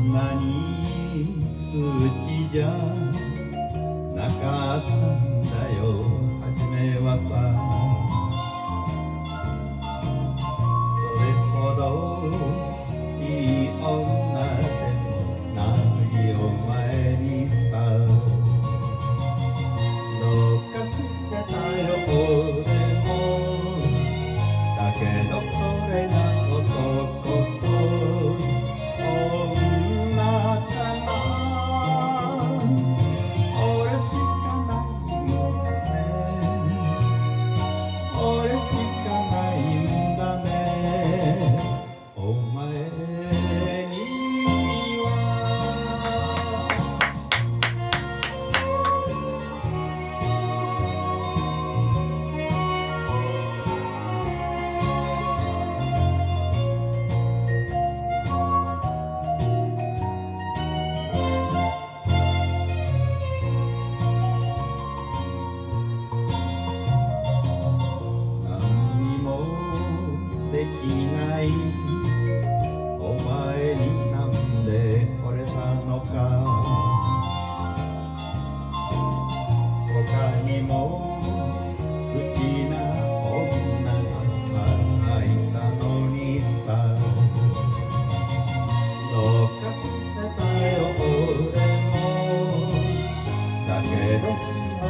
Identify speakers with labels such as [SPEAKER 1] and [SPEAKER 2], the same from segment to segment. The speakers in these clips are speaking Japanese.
[SPEAKER 1] んなに好きじゃなかったんだよ。初めはさ。それほどいい女でもないお前にさ。どうかしてたよ。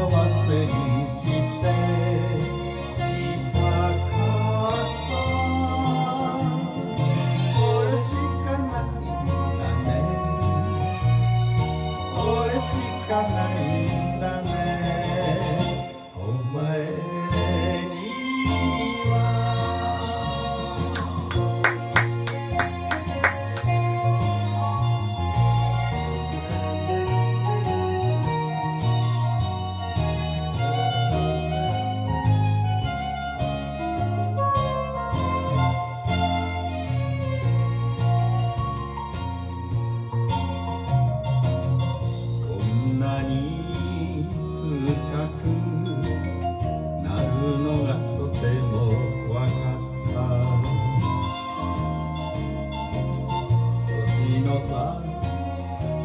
[SPEAKER 1] seni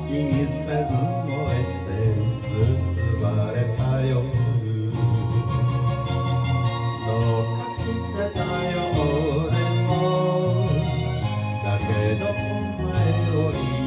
[SPEAKER 1] 気にせず燃えて包まれた夜どうかしてたよでも。だけどお前を言